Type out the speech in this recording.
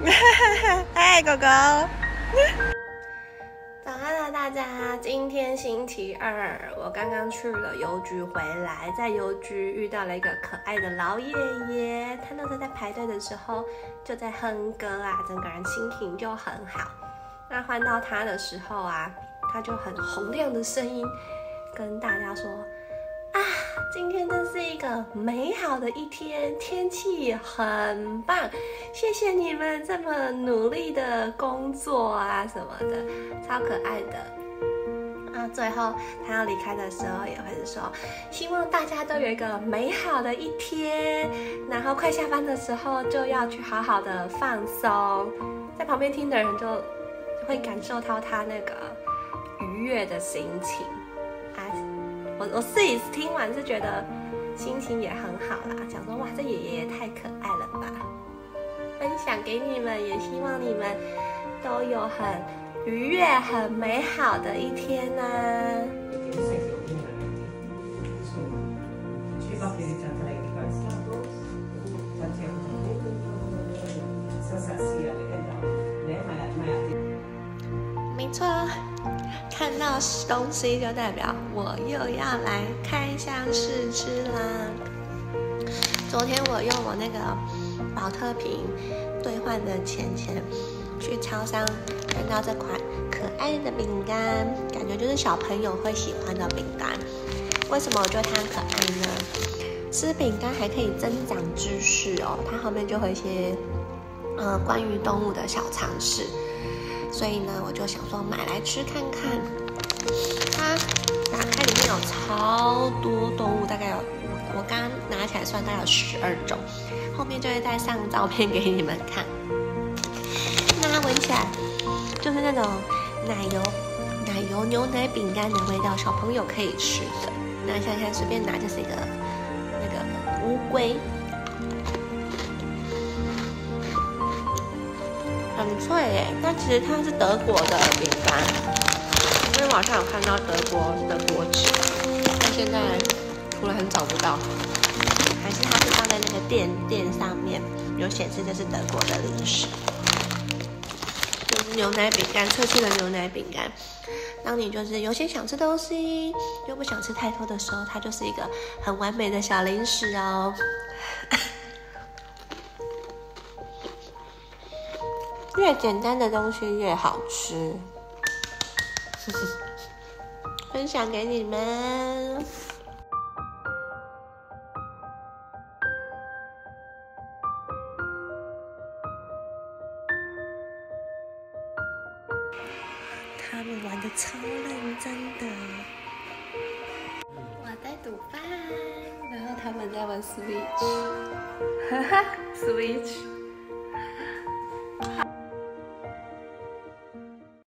嗨狗狗。早安了，大家！今天星期二，我刚刚去了邮局回来，在邮局遇到了一个可爱的老爷爷。他那时候在排队的时候就在哼歌啊，整个人心情就很好。那换到他的时候啊，他就很洪亮的声音跟大家说。今天真是一个美好的一天，天气很棒，谢谢你们这么努力的工作啊什么的，超可爱的。啊，最后他要离开的时候也会说，希望大家都有一个美好的一天，然后快下班的时候就要去好好的放松，在旁边听的人就会感受到他那个愉悦的心情。我我自己听完是觉得心情也很好啦，想说哇，这爷爷也太可爱了吧！分享给你们，也希望你们都有很愉悦、很美好的一天呢。没错。看到东西就代表我又要来开箱试吃啦。昨天我用我那个保特瓶兑换的钱钱去超商看到这款可爱的饼干，感觉就是小朋友会喜欢的饼干。为什么我觉得它可爱呢？吃饼干还可以增长知识哦，它后面就会一些呃关于动物的小常识。所以呢，我就想说买来吃看看。它打开里面有超多动物，大概有我刚刚拿起来算，大概有十二种。后面就会再上照片给你们看。那它闻起来就是那种奶油奶油牛奶饼干的味道，小朋友可以吃的。那想想随便拿就是一个那个乌龟。很脆耶，但其实它是德国的饼干，因为网上有看到德国的国旗，但现在突然找不到，还是它是放在那个店店上面有显示这是德国的零食，就是牛奶饼干，脆脆的牛奶饼干。当你就是有些想吃东西又不想吃太多的时候，它就是一个很完美的小零食哦。越简单的东西越好吃，分享给你们。他们玩的超认真的，我在煮饭，然后他们在玩 Switch，哈哈，Switch。